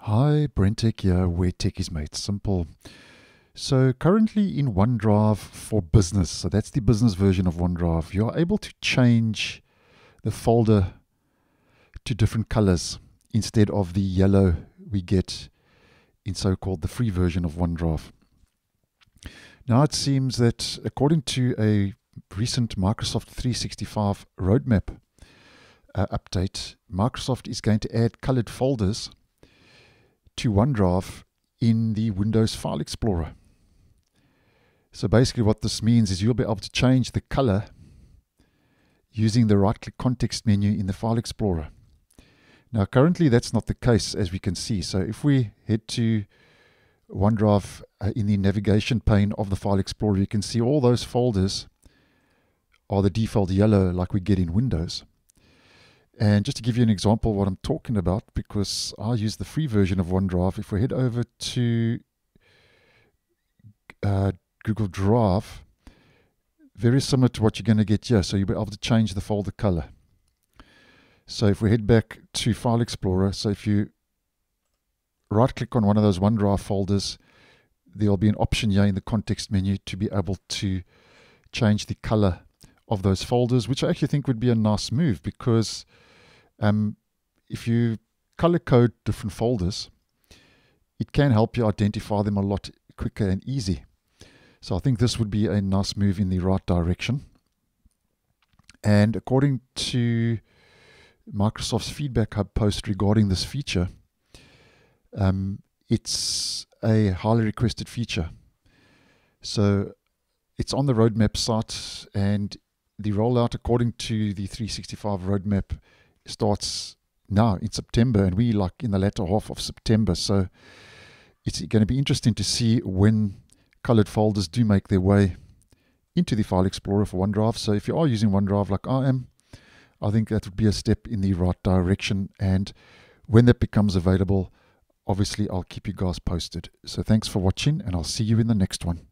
Hi, BrenTech here, where tech is made simple. So, currently in OneDrive for Business, so that's the business version of OneDrive, you are able to change the folder to different colors instead of the yellow we get in so called the free version of OneDrive. Now, it seems that according to a recent Microsoft 365 roadmap uh, update, Microsoft is going to add colored folders to OneDrive in the Windows File Explorer. So basically what this means is you'll be able to change the color using the right click context menu in the File Explorer. Now currently that's not the case as we can see. So if we head to OneDrive uh, in the navigation pane of the File Explorer, you can see all those folders are the default yellow like we get in Windows. And just to give you an example of what I'm talking about, because I use the free version of OneDrive, if we head over to uh, Google Drive, very similar to what you're going to get here. So you'll be able to change the folder color. So if we head back to File Explorer, so if you right click on one of those OneDrive folders, there'll be an option here in the context menu to be able to change the color of those folders, which I actually think would be a nice move because um, if you color code different folders, it can help you identify them a lot quicker and easy. So I think this would be a nice move in the right direction. And according to Microsoft's Feedback Hub post regarding this feature, um, it's a highly requested feature. So it's on the roadmap site, and the rollout, according to the 365 roadmap, starts now in September, and we like in the latter half of September. So it's going to be interesting to see when colored folders do make their way into the File Explorer for OneDrive. So if you are using OneDrive like I am, I think that would be a step in the right direction. And when that becomes available, obviously I'll keep you guys posted. So thanks for watching, and I'll see you in the next one.